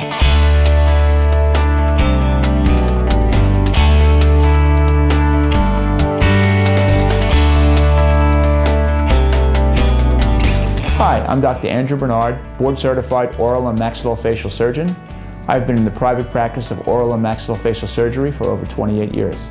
Hi, I'm Dr. Andrew Bernard, board certified oral and maxillofacial surgeon. I've been in the private practice of oral and maxillofacial surgery for over 28 years.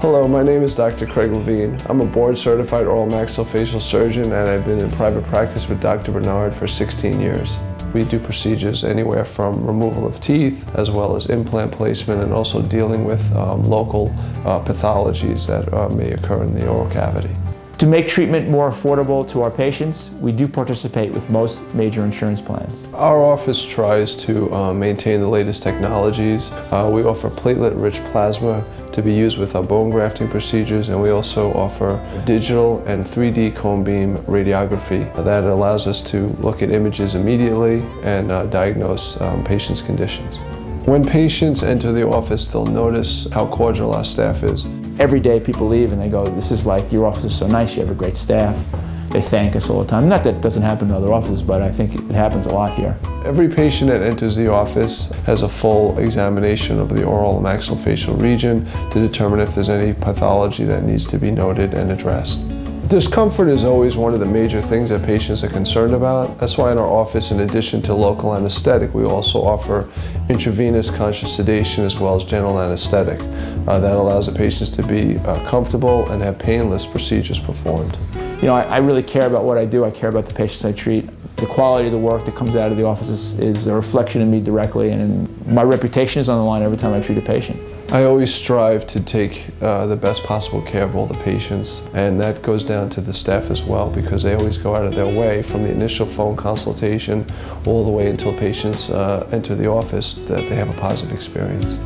Hello, my name is Dr. Craig Levine. I'm a board certified oral maxillofacial surgeon and I've been in private practice with Dr. Bernard for 16 years. We do procedures anywhere from removal of teeth as well as implant placement and also dealing with um, local uh, pathologies that uh, may occur in the oral cavity. To make treatment more affordable to our patients, we do participate with most major insurance plans. Our office tries to uh, maintain the latest technologies. Uh, we offer platelet-rich plasma to be used with our bone grafting procedures and we also offer digital and 3D cone beam radiography that allows us to look at images immediately and uh, diagnose um, patients' conditions. When patients enter the office, they'll notice how cordial our staff is. Every day people leave and they go, this is like, your office is so nice, you have a great staff. They thank us all the time. Not that it doesn't happen in other offices, but I think it happens a lot here. Every patient that enters the office has a full examination of the oral and maxillofacial region to determine if there's any pathology that needs to be noted and addressed. Discomfort is always one of the major things that patients are concerned about. That's why in our office, in addition to local anesthetic, we also offer intravenous conscious sedation as well as general anesthetic. Uh, that allows the patients to be uh, comfortable and have painless procedures performed. You know, I, I, really care about what I do. I care about the patients I treat. The quality of the work that comes out of the office is, is a reflection of me directly, and my reputation is on the line every time I treat a patient. I always strive to take uh, the best possible care of all the patients and that goes down to the staff as well because they always go out of their way from the initial phone consultation all the way until patients uh, enter the office that they have a positive experience.